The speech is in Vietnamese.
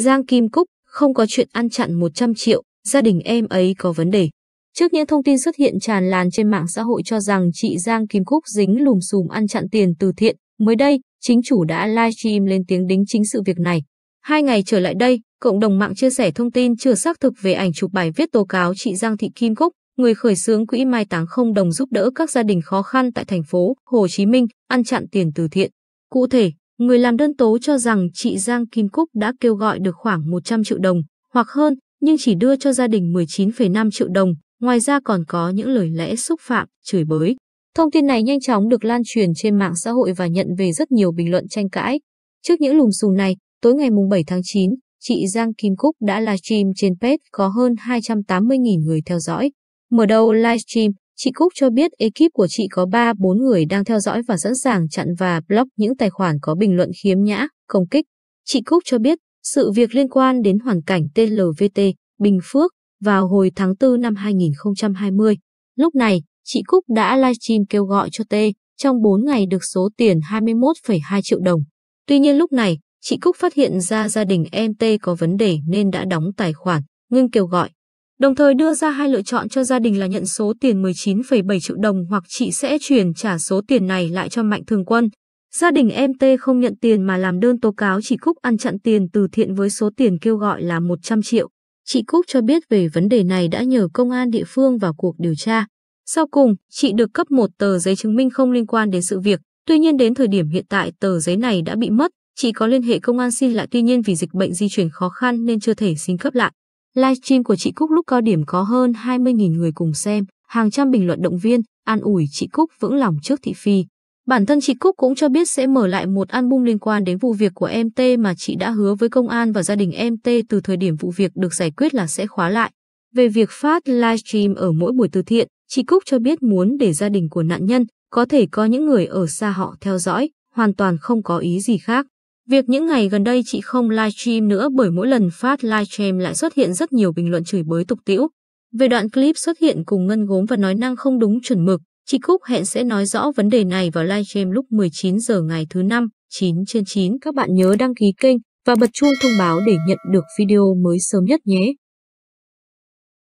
Giang Kim Cúc không có chuyện ăn chặn 100 triệu, gia đình em ấy có vấn đề. Trước những thông tin xuất hiện tràn lan trên mạng xã hội cho rằng chị Giang Kim Cúc dính lùm xùm ăn chặn tiền từ thiện, mới đây, chính chủ đã livestream lên tiếng đính chính sự việc này. Hai ngày trở lại đây, cộng đồng mạng chia sẻ thông tin chưa xác thực về ảnh chụp bài viết tố cáo chị Giang Thị Kim Cúc, người khởi xướng quỹ mai táng không đồng giúp đỡ các gia đình khó khăn tại thành phố Hồ Chí Minh ăn chặn tiền từ thiện. Cụ thể, người làm đơn tố cho rằng chị Giang Kim Cúc đã kêu gọi được khoảng 100 triệu đồng hoặc hơn, nhưng chỉ đưa cho gia đình 19,5 triệu đồng, ngoài ra còn có những lời lẽ xúc phạm, chửi bới. Thông tin này nhanh chóng được lan truyền trên mạng xã hội và nhận về rất nhiều bình luận tranh cãi. Trước những lùm xùm này, tối ngày 7 tháng 9, chị Giang Kim Cúc đã livestream trên page có hơn 280.000 người theo dõi. Mở đầu livestream, chị Cúc cho biết ekip của chị có 3-4 người đang theo dõi và sẵn sàng chặn và block những tài khoản có bình luận khiếm nhã, công kích. Chị Cúc cho biết sự việc liên quan đến hoàn cảnh TLVT Bình Phước, vào hồi tháng 4 năm 2020. Lúc này, chị Cúc đã livestream kêu gọi cho T trong 4 ngày được số tiền 21,2 triệu đồng. Tuy nhiên lúc này, chị Cúc phát hiện ra gia đình em T có vấn đề nên đã đóng tài khoản, ngưng kêu gọi. Đồng thời đưa ra hai lựa chọn cho gia đình là nhận số tiền 19,7 triệu đồng hoặc chị sẽ chuyển trả số tiền này lại cho Mạnh Thường Quân. Gia đình em T không nhận tiền mà làm đơn tố cáo chị Cúc ăn chặn tiền từ thiện với số tiền kêu gọi là 100 triệu. Chị Cúc cho biết về vấn đề này đã nhờ công an địa phương vào cuộc điều tra. Sau cùng, chị được cấp một tờ giấy chứng minh không liên quan đến sự việc. Tuy nhiên đến thời điểm hiện tại tờ giấy này đã bị mất. Chị có liên hệ công an xin lại tuy nhiên vì dịch bệnh di chuyển khó khăn nên chưa thể xin cấp lại. Livestream của chị Cúc lúc cao điểm có hơn 20.000 người cùng xem, hàng trăm bình luận động viên, an ủi chị Cúc vững lòng trước thị phi. Bản thân chị Cúc cũng cho biết sẽ mở lại một album liên quan đến vụ việc của em T mà chị đã hứa với công an và gia đình em T từ thời điểm vụ việc được giải quyết là sẽ khóa lại. Về việc phát livestream ở mỗi buổi từ thiện, chị Cúc cho biết muốn để gia đình của nạn nhân có thể có những người ở xa họ theo dõi, hoàn toàn không có ý gì khác. Việc những ngày gần đây chị không livestream nữa bởi mỗi lần phát livestream lại xuất hiện rất nhiều bình luận chửi bới tục tĩu. Về đoạn clip xuất hiện cùng ngân gốm và nói năng không đúng chuẩn mực, chị Cúc hẹn sẽ nói rõ vấn đề này vào livestream lúc 19 giờ ngày thứ năm, 9 trên 9. Các bạn nhớ đăng ký kênh và bật chuông thông báo để nhận được video mới sớm nhất nhé.